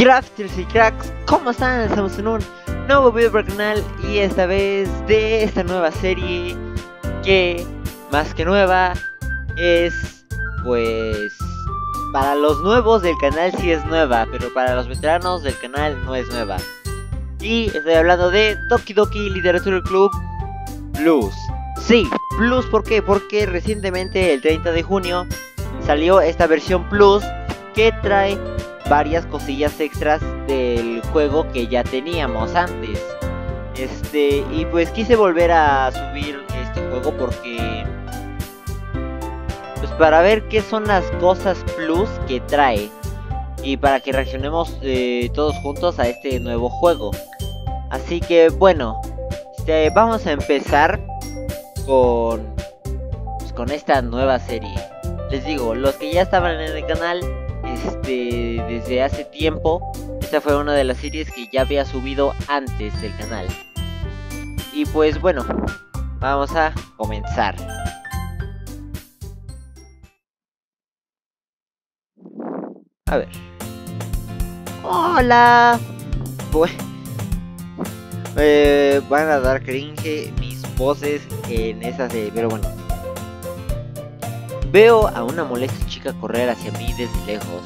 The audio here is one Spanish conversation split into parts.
Crafters y cracks, ¿cómo están? Estamos en un nuevo video para el canal y esta vez de esta nueva serie que más que nueva es pues para los nuevos del canal sí es nueva, pero para los veteranos del canal no es nueva. Y estoy hablando de Toki Doki Literature Club Plus. Sí, Plus, ¿por qué? Porque recientemente, el 30 de junio, salió esta versión Plus que trae varias cosillas extras del juego que ya teníamos antes. Este, y pues quise volver a subir este juego porque pues para ver qué son las cosas plus que trae y para que reaccionemos eh, todos juntos a este nuevo juego. Así que bueno, este, vamos a empezar con pues, con esta nueva serie. Les digo, los que ya estaban en el canal este, desde hace tiempo. Esta fue una de las series que ya había subido antes del canal. Y pues bueno, vamos a comenzar. A ver. Hola. Pues eh, van a dar cringe mis poses en esa serie, pero bueno. Veo a una molesta chica correr hacia mí desde lejos.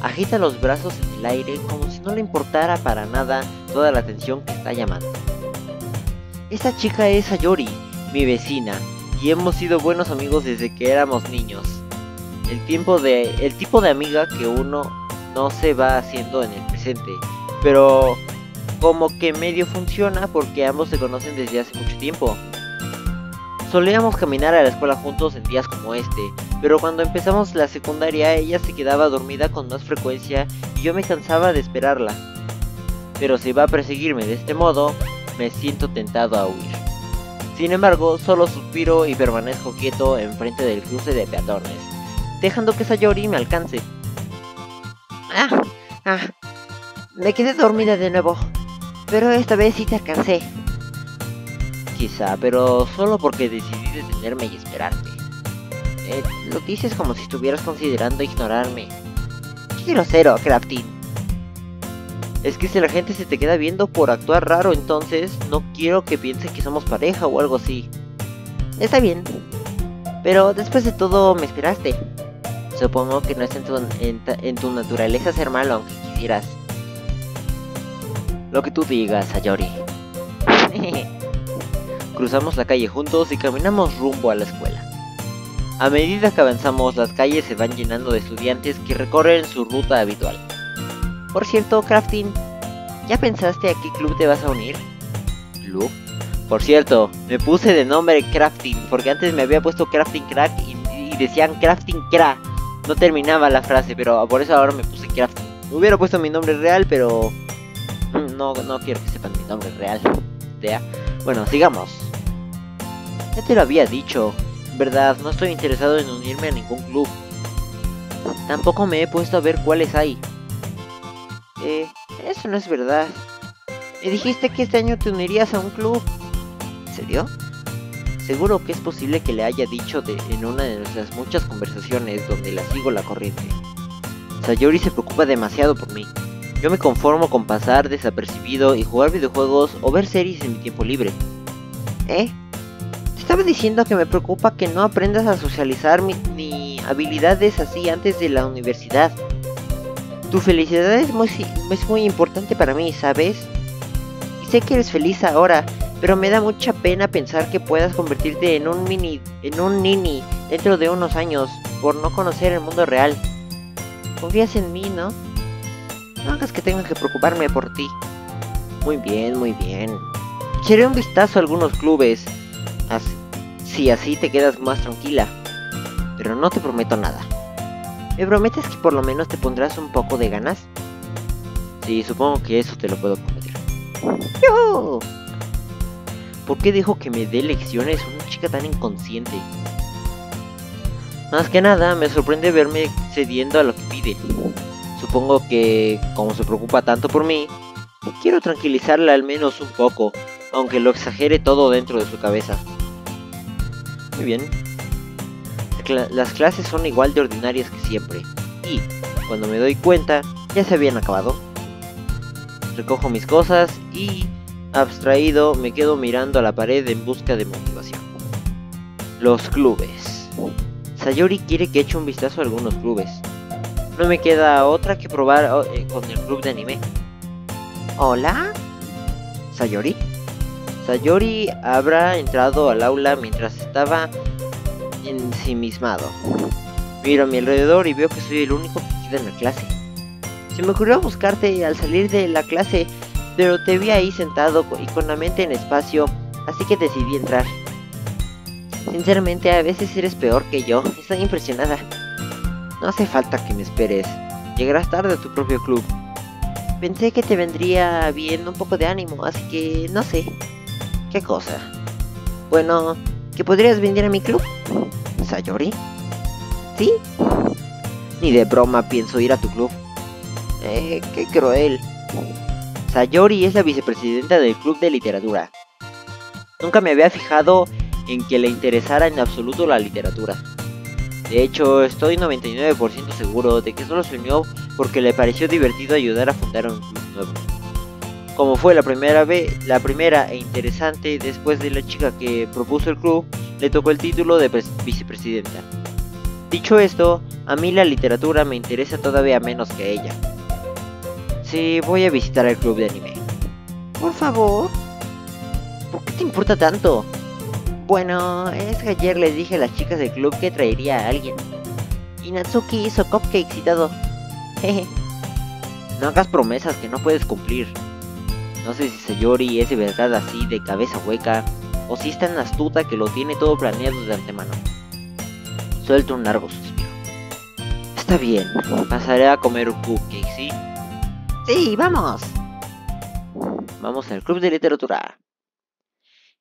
Agita los brazos en el aire como si no le importara para nada toda la atención que está llamando. Esa chica es Ayori, mi vecina, y hemos sido buenos amigos desde que éramos niños. El, de, el tipo de amiga que uno no se va haciendo en el presente, pero como que medio funciona porque ambos se conocen desde hace mucho tiempo. Solíamos caminar a la escuela juntos en días como este, pero cuando empezamos la secundaria ella se quedaba dormida con más frecuencia y yo me cansaba de esperarla. Pero si va a perseguirme de este modo, me siento tentado a huir. Sin embargo, solo suspiro y permanezco quieto enfrente del cruce de peatones, dejando que Sayori me alcance. Ah, ah, me quedé dormida de nuevo, pero esta vez sí te alcancé quizá, pero solo porque decidí detenerme y esperarte. Eh, lo dices como si estuvieras considerando ignorarme. Qué grosero, Crafting. Es que si la gente se te queda viendo por actuar raro, entonces no quiero que piensen que somos pareja o algo así. Está bien. Pero después de todo me esperaste. Supongo que no es en tu, naturaleza ser malo aunque quisieras. Lo que tú digas, Ayori. Cruzamos la calle juntos y caminamos rumbo a la escuela. A medida que avanzamos, las calles se van llenando de estudiantes que recorren su ruta habitual. Por cierto, Crafting, ¿ya pensaste a qué club te vas a unir? ¿Club? Por cierto, me puse de nombre Crafting, porque antes me había puesto Crafting Crack y, decían Crafting Cra. No terminaba la frase, pero por eso ahora me puse Crafting. Hubiera puesto mi nombre real, pero no, no quiero que sepan mi nombre real. Bueno, sigamos. Ya te lo había dicho. Verdad, no estoy interesado en unirme a ningún club. Tampoco me he puesto a ver cuáles hay. Eh, eso no es verdad. Me dijiste que este año te unirías a un club. ¿En serio? Seguro que es posible que le haya dicho en una de nuestras muchas conversaciones donde la sigo la corriente. Sayori se preocupa demasiado por mí. Yo me conformo con pasar desapercibido y jugar videojuegos o ver series en mi tiempo libre. ¿Eh? Estaba diciendo que me preocupa que no aprendas a socializar ni habilidades así antes de la universidad. Tu felicidad es muy, es muy importante para mí, ¿sabes? Sé que eres feliz ahora, pero me da mucha pena pensar que puedas convertirte en un mini, en un nini dentro de unos años por no conocer el mundo real. Confías en mí, ¿no? No hagas que tenga que preocuparme por ti. Muy bien, muy bien. Echaré un vistazo a algunos clubes si así te quedas más tranquila. Pero no te prometo nada. ¿Me prometes que por lo menos te pondrás un poco de ganas? Sí, supongo que eso te lo puedo prometer. ¡Yo! ¿Por qué dejo que me dé lecciones una chica tan inconsciente? Más que nada, me sorprende verme cediendo a lo que pide. Supongo que, como se preocupa tanto por mí, quiero tranquilizarla al menos un poco, aunque lo exagere todo dentro de su cabeza. Muy bien. Las clases son igual de ordinarias que siempre. Y, cuando me doy cuenta, ya se habían acabado. Recojo mis cosas y, abstraído, me quedo mirando a la pared en busca de motivación. Los clubes. Sayori quiere que eche un vistazo a algunos clubes. No me queda otra que probar oh, eh, con el club de anime. ¿Hola? ¿Sayori? Sayori habrá entrado al aula mientras estaba ensimismado. Miro a mi alrededor y veo que soy el único que queda en la clase. Se me ocurrió buscarte al salir de la clase, pero te vi ahí sentado y con la mente en espacio, así que decidí entrar. Sinceramente, a veces eres peor que yo. Estoy impresionada. No hace falta que me esperes. Llegarás tarde a tu propio club. Pensé que te vendría bien un poco de ánimo, así que no sé. ¿Qué cosa? Bueno, ¿que podrías venir a mi club? ¿Sayori? ¿Sí? Ni de broma pienso ir a tu club. Eh, qué cruel. Sayori es la vicepresidenta del club de literatura. Nunca me había fijado en que le interesara en absoluto la literatura. De hecho, estoy 99% seguro de que solo se unió porque le pareció divertido ayudar a fundar un club nuevo. Como fue la primera vez, la primera e interesante después de la chica que propuso el club, le tocó el título de vicepresidenta. Dicho esto, a mí la literatura me interesa todavía menos que ella. Sí, voy a visitar el club de anime. Por favor. ¿Por qué te importa tanto? Bueno, es que ayer les dije a las chicas del club que traería a alguien. Y Natsuki hizo cupcakes y todo. Jeje. no hagas promesas que no puedes cumplir. No sé si Sayori es de verdad así de cabeza hueca o si es tan astuta que lo tiene todo planeado de antemano. Suelto un largo suspiro. Está bien, pasaré a comer un cupcake, ¿sí? Sí, vamos. Vamos al club de literatura.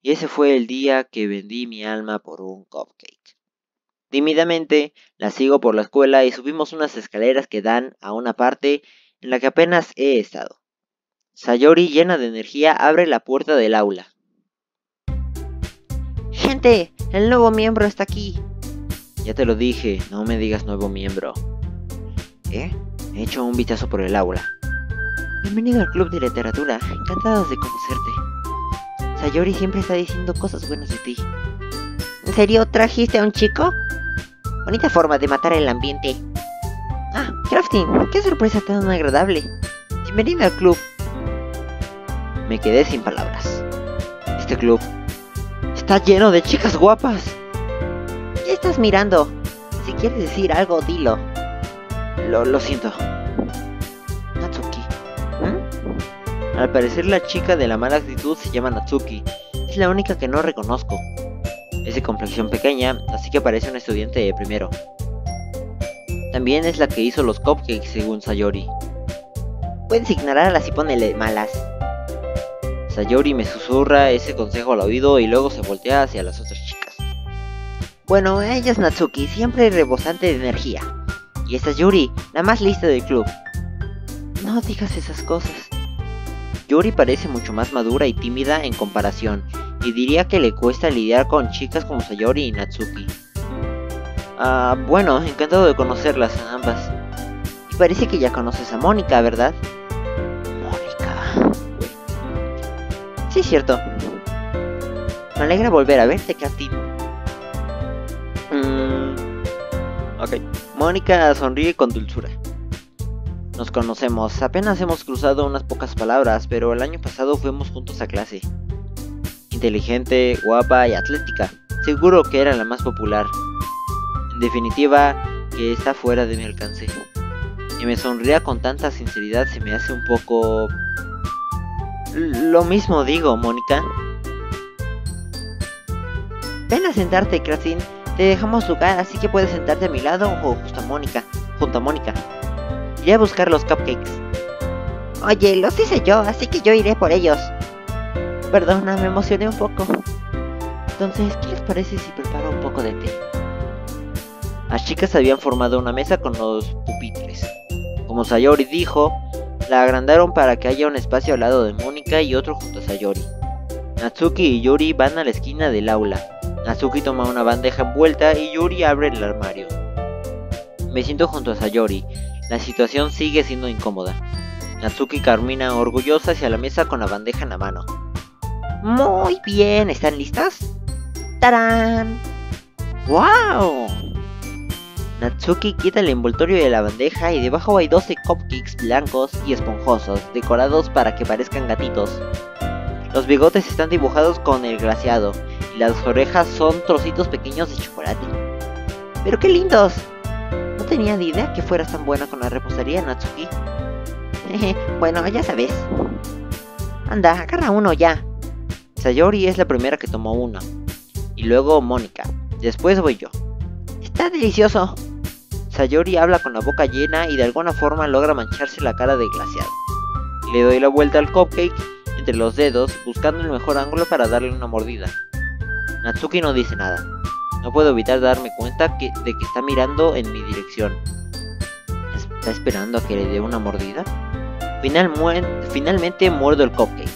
Y ese fue el día que vendí mi alma por un cupcake. Tímidamente la sigo por la escuela y subimos unas escaleras que dan a una parte en la que apenas he estado. Sayori, llena de energía, abre la puerta del aula. Gente, el nuevo miembro está aquí. Ya te lo dije, no me digas nuevo miembro. ¿Eh? He hecho un vistazo por el aula. Bienvenido al club de literatura, encantados de conocerte. Sayori siempre está diciendo cosas buenas de ti. ¿En serio trajiste a un chico? Bonita forma de matar el ambiente. Ah, Crafting, qué sorpresa tan agradable. Bienvenido al club. Me quedé sin palabras. Este club está lleno de chicas guapas. ¿Qué estás mirando? Si quieres decir algo, dilo. Lo, siento. Natsuki. ¿Mm? Al parecer la chica de la mala actitud se llama Natsuki. Es la única que no reconozco. Es de complexión pequeña, así que parece un estudiante de primero. También es la que hizo los cupcakes según Sayori. Puedes ignorarlas y ponele malas. Sayori me susurra ese consejo al oído y luego se voltea hacia las otras chicas. Bueno, ella es Natsuki, siempre rebosante de energía. Y esta es Yuri, la más lista del club. No digas esas cosas. Yuri parece mucho más madura y tímida en comparación, y diría que le cuesta lidiar con chicas como Sayori y Natsuki. Ah, bueno, encantado de conocerlas a ambas. Y parece que ya conoces a Mónica, ¿verdad? Sí, cierto. Me alegra volver a verte, Katy. Mm, ok. Mónica sonríe con dulzura. Nos conocemos, apenas hemos cruzado unas pocas palabras, pero el año pasado fuimos juntos a clase. Inteligente, guapa y atlética. Seguro que era la más popular. En definitiva, que está fuera de mi alcance. Y me sonría con tanta sinceridad se me hace un poco lo mismo digo, Mónica. Ven a sentarte, Krasin. Te dejamos lugar, así que puedes sentarte a mi lado o justo a Mónica. Junto a Mónica. Iré a buscar los cupcakes. Oye, los hice yo, así que yo iré por ellos. Perdona, me emocioné un poco. Entonces, ¿qué les parece si preparo un poco de té? Las chicas habían formado una mesa con los pupitres. Como Sayori dijo, la agrandaron para que haya un espacio al lado de Mónica y otro junto a Sayori. Natsuki y Yuri van a la esquina del aula. Natsuki toma una bandeja envuelta y Yuri abre el armario. Me siento junto a Sayori. La situación sigue siendo incómoda. Natsuki camina orgullosa hacia la mesa con la bandeja en la mano. Muy bien, ¿están listas? ¡Tarán! ¡Wow! Natsuki quita el envoltorio de la bandeja y debajo hay 12 cupcakes blancos y esponjosos, decorados para que parezcan gatitos. Los bigotes están dibujados con el glaseado y las orejas son trocitos pequeños de chocolate. ¡Pero qué lindos! No tenía ni idea que fueras tan buena con la repostería, Natsuki. bueno, ya sabes. Anda, agarra uno ya. Sayori es la primera que tomó uno. Y luego Mónica. Después voy yo. Está delicioso. Sayori habla con la boca llena y de alguna forma logra mancharse la cara de glaciado. Le doy la vuelta al cupcake entre los dedos, buscando el mejor ángulo para darle una mordida. Natsuki no dice nada. No puedo evitar darme cuenta de que está mirando en mi dirección. ¿Está esperando a que le dé una mordida? finalmente muerdo el cupcake.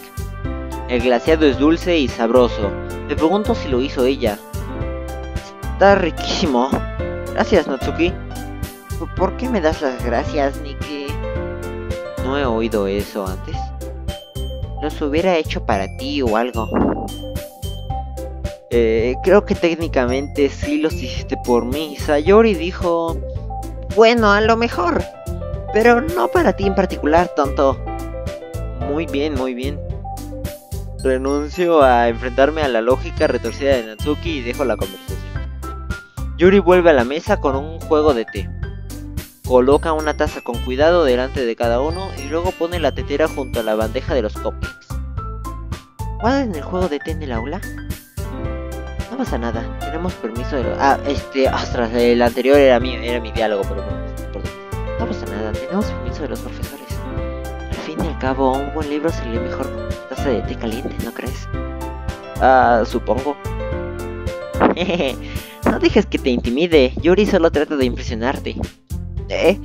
El glaciado es dulce y sabroso. Me pregunto si lo hizo ella. Está riquísimo. Gracias, Natsuki. ¿Por qué me das las gracias, Nikki? No he oído eso antes. Los hubiera hecho para ti o algo. Eh, creo que técnicamente sí los hiciste por mí. Sayori dijo... Bueno, a lo mejor. Pero no para ti en particular, tonto. Muy bien, muy bien. Renuncio a enfrentarme a la lógica retorcida de Natsuki y dejo la conversación. Yuri vuelve a la mesa con un juego de té. Coloca una taza con cuidado delante de cada uno y luego pone la tetera junto a la bandeja de los cupcakes. en el juego de té en el aula? No pasa nada, tenemos permiso de Ah, este, ostras, el anterior era mi, era mi diálogo, pero no pasa nada, tenemos permiso de los profesores. Al fin y al cabo, un buen libro se lee mejor con taza de té caliente, ¿no crees? Ah, supongo. no dejes que te intimide, Yuri solo trata de impresionarte. ¿Eh?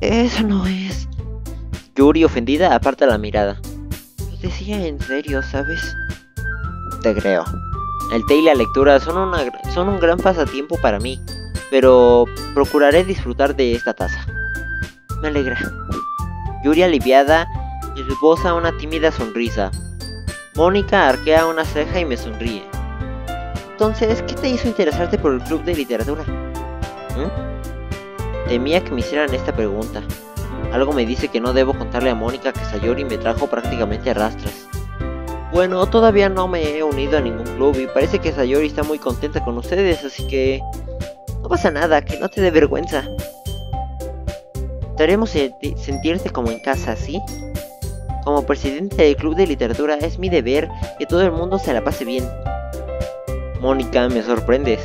Eso no es. Yuri, ofendida, aparta la mirada. Lo decía en serio, ¿sabes? Te creo. El té y la lectura son, una, son un gran pasatiempo para mí, pero procuraré disfrutar de esta taza. Me alegra. Yuri aliviada esboza una tímida sonrisa. Mónica arquea una ceja y me sonríe. Entonces, ¿qué te hizo interesarte por el club de literatura? ¿Mm? Temía que me hicieran esta pregunta. Algo me dice que no debo contarle a Mónica que Sayori me trajo prácticamente a rastras. Bueno, todavía no me he unido a ningún club y parece que Sayori está muy contenta con ustedes, así que... No pasa nada, que no te dé vergüenza. Daremos sentirse como en casa, ¿sí? Como presidente del club de literatura es mi deber que todo el mundo se la pase bien. Mónica, me sorprendes.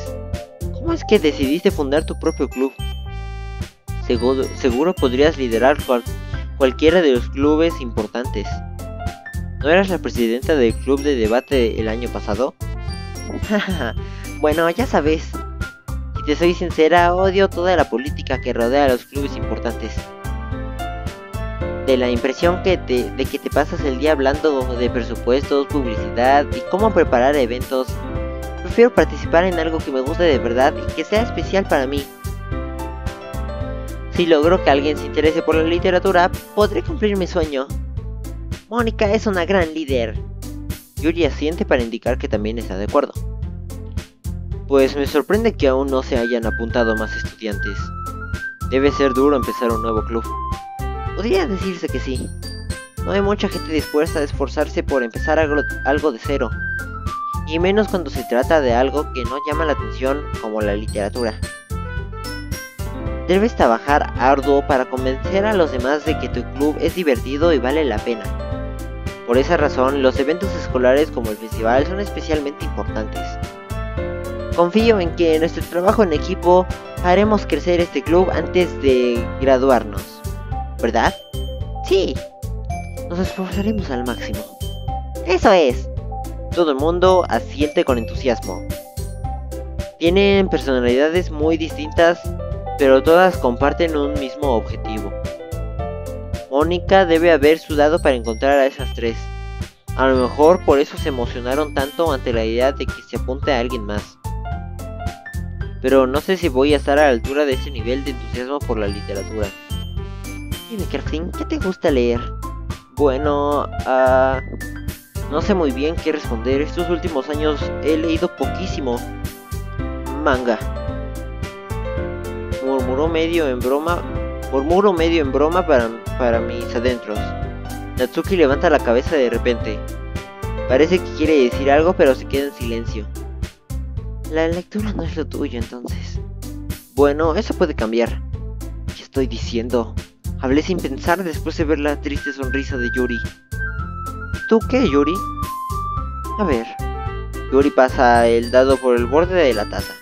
¿Cómo es que decidiste fundar tu propio club? Seguro, seguro podrías liderar cualquiera de los clubes importantes. ¿No eras la presidenta del club de debate el año pasado? bueno, ya sabes, te soy sincera, odio toda la política que rodea a los clubes importantes. De la impresión que te, de que te pasas el día hablando de presupuestos, publicidad y cómo preparar eventos, prefiero participar en algo que me guste de verdad y que sea especial para mí. Si logro que alguien se interese por la literatura, podré cumplir mi sueño. Mónica es una gran líder. Yuri asiente para indicar que también está de acuerdo. Pues me sorprende que aún no se hayan apuntado más estudiantes. Debe ser duro empezar un nuevo club. Podría decirse que sí. No hay mucha gente dispuesta a esforzarse por empezar algo, de cero. Y menos cuando se trata de algo que no llama la atención como la literatura. Debes trabajar arduo para convencer a los demás de que tu club es divertido y vale la pena. Por esa razón, los eventos escolares como el festival son especialmente importantes. Confío en que nuestro trabajo en equipo haremos crecer este club antes de graduarnos. ¿Verdad? Sí. Nos esforzaremos al máximo. Eso es. Todo el mundo asiente con entusiasmo. Tienen personalidades muy distintas, pero todas comparten un mismo objetivo. Mónica debe haber sudado para encontrar a esas tres. A lo mejor por eso se emocionaron tanto ante la idea de que se apunte a alguien más pero no sé si voy a estar a la altura de ese nivel de entusiasmo por la literatura. Dime, Crafting, ¿qué te gusta leer? Bueno, ah, no sé muy bien qué responder. Estos últimos años he leído poquísimo manga. Murmuró medio en broma. Murmuro medio en broma para, para mis adentros. Natsuki levanta la cabeza de repente. Parece que quiere decir algo, pero se queda en silencio. La lectura no es lo tuyo, entonces. Bueno, eso puede cambiar. ¿Qué estoy diciendo? Hablé sin pensar después de ver la triste sonrisa de Yuri. ¿Tú qué, Yuri? A ver. Yuri pasa el dado por el borde de la taza.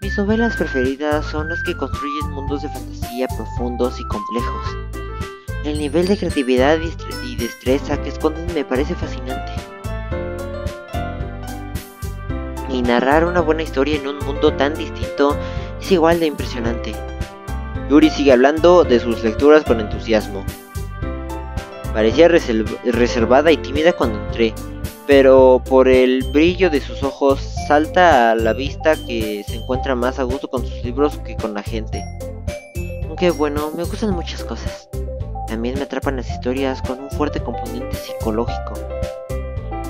Mis novelas preferidas son las que construyen mundos de fantasía profundos y complejos. El nivel de creatividad y destreza que esconden me parece fascinante. Y narrar una buena historia en un mundo tan distinto es igual de impresionante. Yuri sigue hablando de sus lecturas con entusiasmo. Parecía reservada y tímida cuando entré, pero por el brillo de sus ojos salta a la vista que se encuentra más a gusto con sus libros que con la gente. Aunque bueno, me gustan muchas cosas. También me atrapan las historias con un fuerte componente psicológico.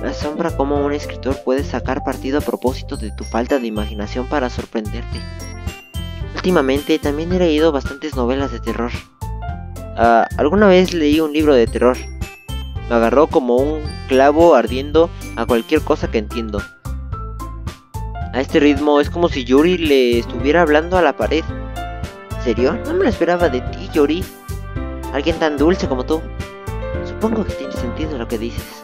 Me asombra cómo un escritor puede sacar partido a propósito de tu falta de imaginación para sorprenderte. Últimamente también he leído bastantes novelas de terror. Ah, alguna vez leí un libro de terror. Me agarró como un clavo ardiendo a cualquier cosa que entiendo. A este ritmo es como si Yuri le estuviera hablando a la pared. ¿Serio? No me lo esperaba de ti, Yuri. Alguien tan dulce como tú. Supongo que tiene sentido lo que dices.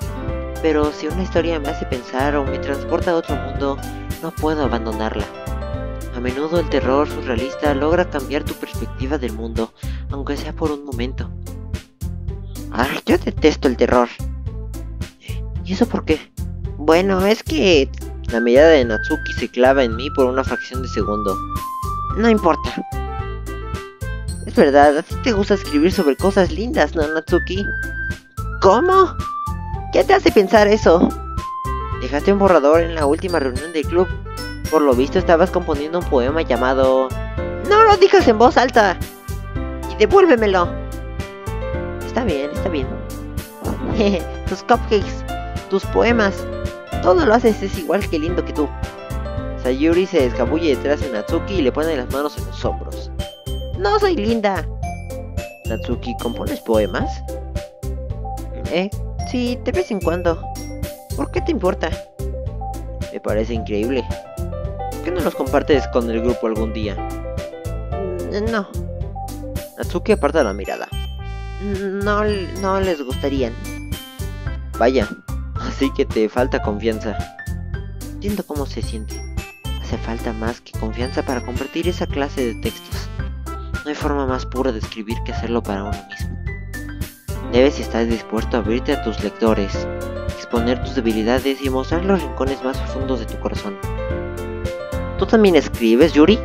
Pero si una historia me hace pensar o me transporta a otro mundo, no puedo abandonarla. A menudo el terror surrealista logra cambiar tu perspectiva del mundo, aunque sea por un momento. Ay, yo detesto el terror. ¿Y eso por qué? Bueno, es que la mirada de Natsuki se clava en mí por una fracción de segundo. No importa. Es verdad, a ti te gusta escribir sobre cosas lindas, ¿no, Natsuki? ¿Cómo? ¿Qué te hace pensar eso? Dejaste un borrador en la última reunión del club por lo visto estabas componiendo un poema llamado... No lo digas en voz alta. Y devuélvemelo. Está bien, está bien. tus cupcakes, tus poemas, todo lo haces es igual que lindo que tú. Sayuri se escabulle detrás de Natsuki y le pone las manos en los hombros. No soy linda. Natsuki, ¿compones poemas? Eh, sí, de vez en cuando. ¿Por qué te importa? Me parece increíble. ¿Por qué no los compartes con el grupo algún día? Mm, no. Natsuki aparta la mirada. No, no les gustarían. Vaya, así que te falta confianza. Entiendo cómo se siente. Hace falta más que confianza para convertir esa clase de textos. No hay forma más pura de escribir que hacerlo para uno mismo. Debes estar dispuesto a abrirte a tus lectores, exponer tus debilidades y mostrar los rincones más profundos de tu corazón. ¿Tú también escribes, Yuri?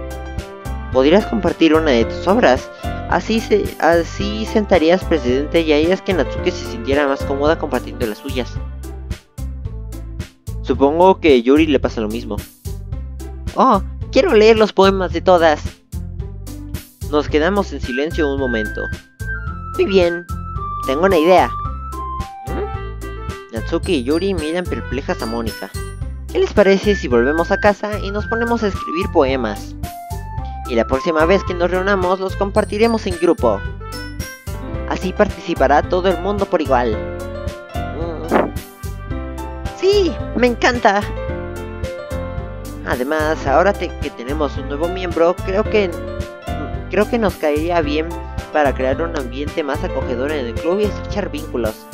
Podrías compartir una de tus obras. Así, se, así sentarías precedente y harías que Natsuki se sintiera más cómoda compartiendo las suyas. Supongo que a Yuri le pasa lo mismo. Oh, quiero leer los poemas de todas. Nos quedamos en silencio un momento. Muy bien, tengo una idea. ¿Mm? Natsuki y Yuri miran perplejas a Mónica. ¿Qué les parece si volvemos a casa y nos ponemos a escribir poemas? Y la próxima vez que nos reunamos los compartiremos en grupo. Así participará todo el mundo por igual. Mm. Sí, me encanta. Además, ahora que tenemos un nuevo miembro, creo que creo que nos caería bien para crear un ambiente más acogedor en el club y estrechar vínculos.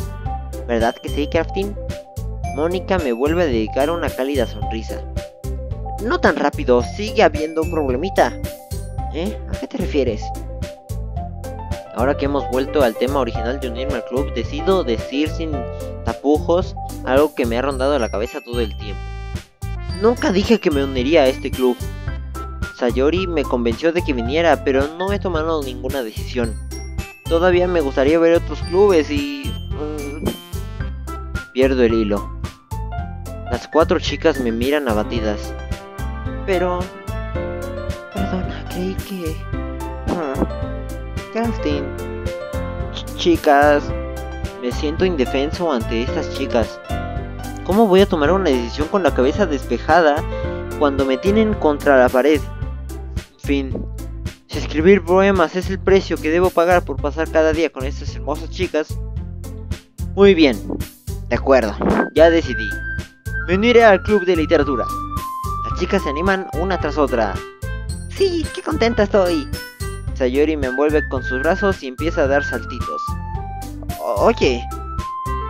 ¿Verdad que sí, Crafting? Mónica me vuelve a dedicar una cálida sonrisa. No tan rápido, sigue habiendo un problemita. ¿Eh? ¿A qué te refieres? Ahora que hemos vuelto al tema original de unirme al club, decido decir sin tapujos algo que me ha rondado la cabeza todo el tiempo. Nunca dije que me uniría a este club. Sayori me convenció de que viniera, pero no he tomado ninguna decisión. Todavía me gustaría ver otros clubes y... Mm, pierdo el hilo. Las cuatro chicas me miran abatidas. Pero... Perdona, creí que... Hmm. chicas... Me siento indefenso ante estas chicas. ¿Cómo voy a tomar una decisión con la cabeza despejada cuando me tienen contra la pared? Fin, si escribir poemas es el precio que debo pagar por pasar cada día con estas hermosas chicas, muy bien, de acuerdo, ya decidí. Me al club de literatura. Las chicas se animan una tras otra. Sí, qué contenta estoy. Sayori me envuelve con sus brazos y empieza a dar saltitos. Oye,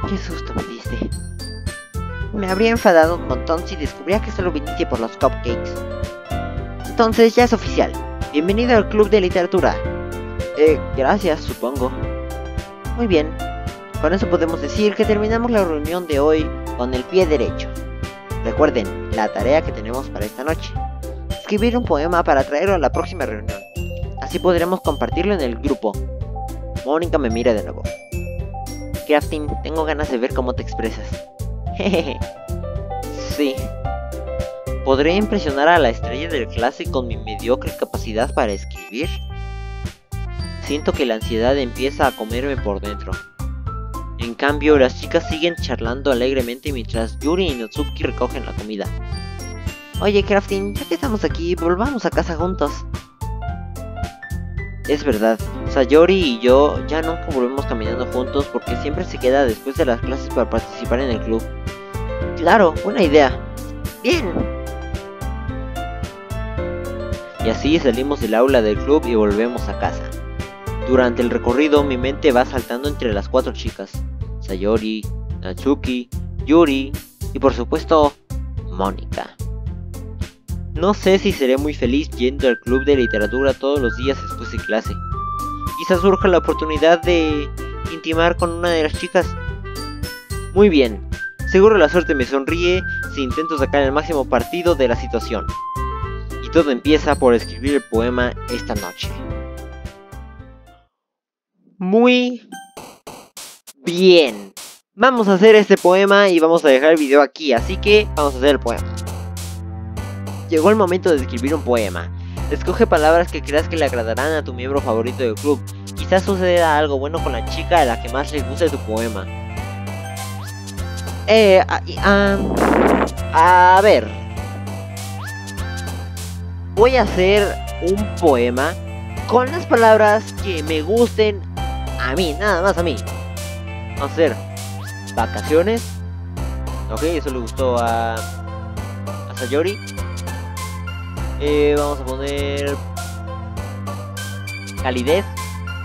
qué susto me diste. Me habría enfadado un montón si descubría que solo viniste por los cupcakes. Entonces ya es oficial. Bienvenido al club de literatura. Eh, gracias, supongo. Muy bien. Con eso podemos decir que terminamos la reunión de hoy con el pie derecho. Recuerden, la tarea que tenemos para esta noche. Escribir un poema para traerlo a la próxima reunión. Así podremos compartirlo en el grupo. Mónica me mira de nuevo. Crafting, tengo ganas de ver cómo te expresas. Jejeje. sí. ¿Podré impresionar a la estrella del clase con mi mediocre capacidad para escribir? Siento que la ansiedad empieza a comerme por dentro. En cambio, las chicas siguen charlando alegremente mientras Yuri y Natsuki recogen la comida. Oye, Crafting, ya que estamos aquí, volvamos a casa juntos. Es verdad, Sayori y yo ya nunca volvemos caminando juntos porque siempre se queda después de las clases para participar en el club. Claro, buena idea. Bien, y así salimos del aula del club y volvemos a casa. Durante el recorrido mi mente va saltando entre las cuatro chicas, Sayori, Natsuki, Yuri y por supuesto Mónica. No sé si seré muy feliz yendo al club de literatura todos los días después de clase. Quizás surja la oportunidad de intimar con una de las chicas. Muy bien, seguro la suerte me sonríe si intento sacar el máximo partido de la situación todo empieza por escribir el poema esta noche. Muy bien. Vamos a hacer este poema y vamos a dejar el video aquí, así que vamos a hacer el poema. Llegó el momento de escribir un poema. Escoge palabras que creas que le agradarán a tu miembro favorito del club. Quizás suceda algo bueno con la chica a la que más le guste tu poema. Eh, a ver voy a hacer un poema con las palabras que me gusten a mí, nada más a mí. Hacer vacaciones. Ok, eso le gustó a, a Sayori. Eh, vamos a poner calidez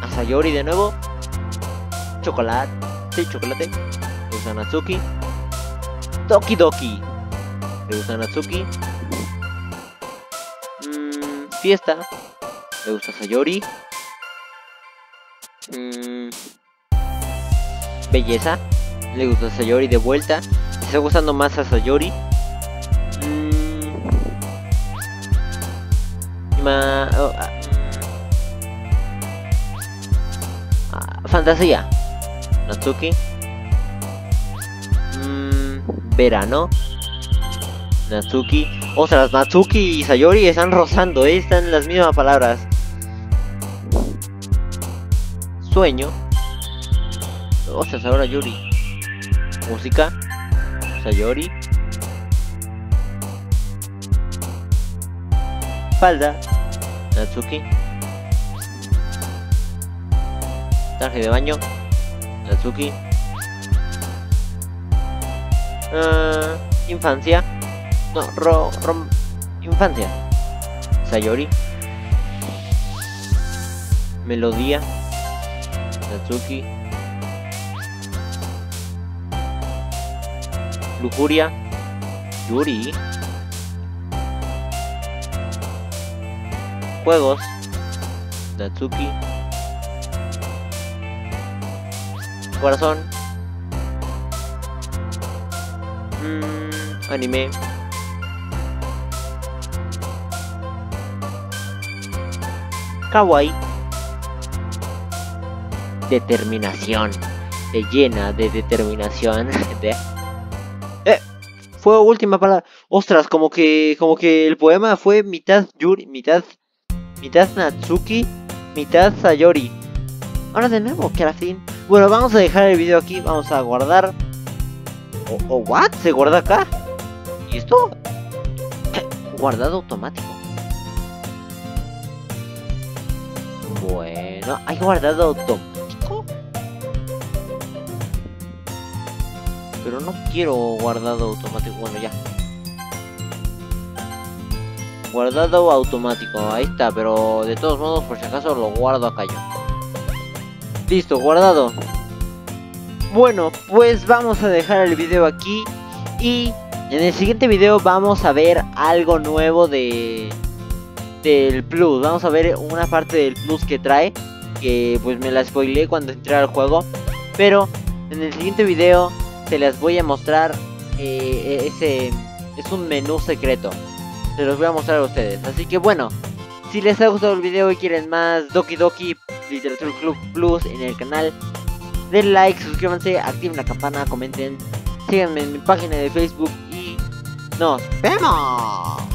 a Sayori de nuevo. Chocolate. Sí, chocolate. Le gusta Natsuki. Doki Doki. Le gusta Natsuki fiesta. Me gusta Sayori. Mm, belleza. Le gusta Sayori de vuelta. Está gustando más a Sayori. Mm, oh, ah, mm, ah, fantasía. Natsuki. verano. Natsuki. O sea, Natsuki y Sayori están rozando, están las mismas palabras. Sueño. O ahora Yuri. Música. Sayori. Falda. Natsuki. Traje de baño. Natsuki. Uh, infancia. No, ro, rom, infancia. Sayori. Melodía. Natsuki. Lujuria. Yuri. Juegos. Natsuki. Corazón. Mm, anime. kawaii. Determinación. Se llena de determinación. eh, fue última palabra. Ostras, como que, como que el poema fue mitad Yuri, mitad, mitad Natsuki, mitad Sayori. Ahora de nuevo, fin Bueno, vamos a dejar el video aquí, vamos a guardar. ¿O oh, what? ¿Se guarda acá? ¿Y esto? Guardado automático. Bueno, hay guardado automático. Pero no quiero guardado automático. Bueno, ya. Guardado automático. Ahí está, pero de todos modos, por si acaso, lo guardo acá yo. Listo, guardado. Bueno, pues vamos a dejar el video aquí. Y en el siguiente video vamos a ver algo nuevo de del plus. Vamos a ver una parte del plus que trae. Que pues me la spoilé cuando entré al juego. Pero en el siguiente video se las voy a mostrar. Eh, ese es un menú secreto. Se los voy a mostrar a ustedes. Así que bueno, si les ha gustado el video y quieren más Doki Doki Literature Club Plus en el canal, den like, suscríbanse, activen la campana, comenten, síganme en mi página de Facebook y nos vemos.